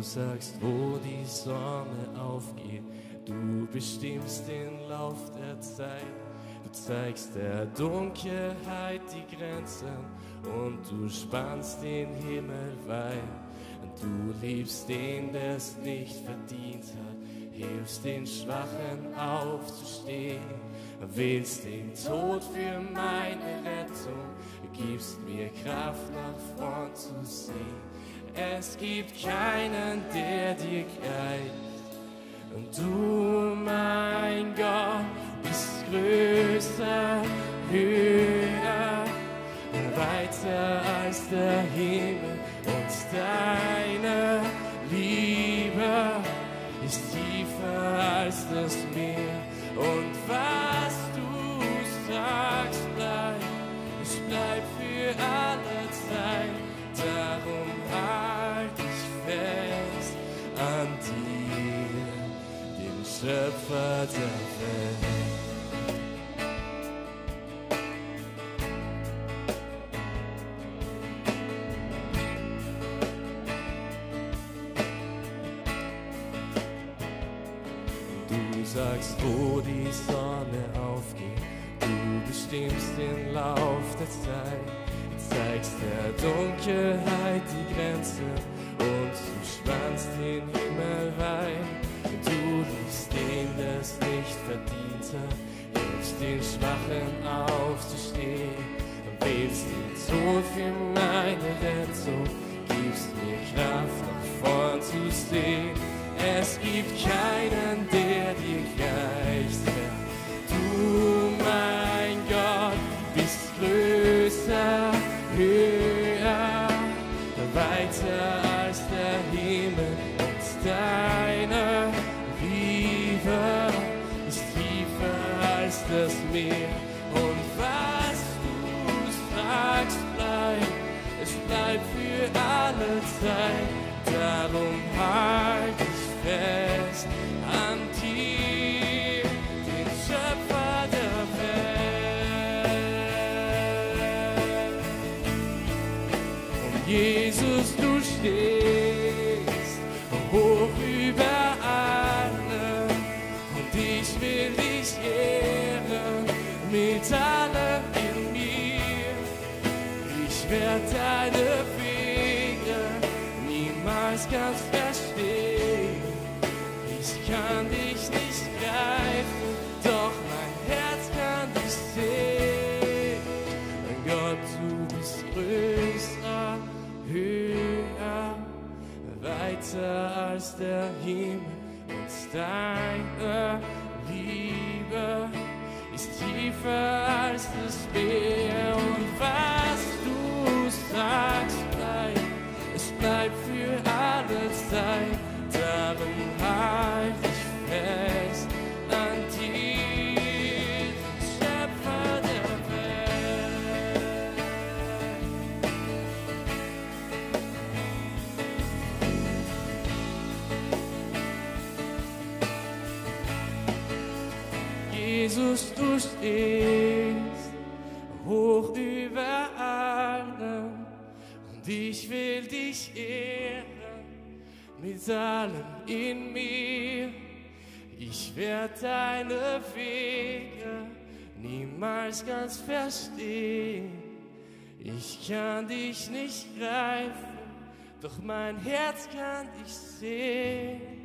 Du sagst, wo die Sonne aufgeht, du bestimmst den Lauf der Zeit. Du zeigst der Dunkelheit die Grenzen und du spannst den Himmel weit. Du liebst den, der es nicht verdient hat, hilfst den Schwachen aufzustehen, wählst den Tod für meine Rettung, gibst mir Kraft nach vorn zu sehen. Es gibt keinen, der dir gleicht. Und du, mein Schöpfer der Welt. Du sagst, wo die Sonne aufgeht, du bestimmst den Lauf der Zeit, zeigst der Dunkelheit die Grenze und du spannst den Himmel Schwachen aufzustehen, wählst den Tod für meine Rettung, gibst mir Kraft nach vorn zu sehen. Es gibt keinen, der dir gleicht. Du, mein Gott, bist größer, höher, das Meer. Und was du sagst, bleibt, es bleibt für alle Zeit. Darum halt ich fest an dir, den Schöpfer der Welt. Und Jesus, du stehst hoch über allem und ich will dich ehren mit allem in mir. Ich werde deine Wege niemals ganz verstehen. Ich kann dich nicht greifen, doch mein Herz kann dich sehen. Gott, du bist größer, höher, weiter als der Himmel und deine Liebe ist tiefer bleibt, für alle Zeit, darum Jesus, du stehst hoch über allem und ich will dich ehren mit allem in mir. Ich werde deine Wege niemals ganz verstehen. Ich kann dich nicht greifen, doch mein Herz kann dich sehen.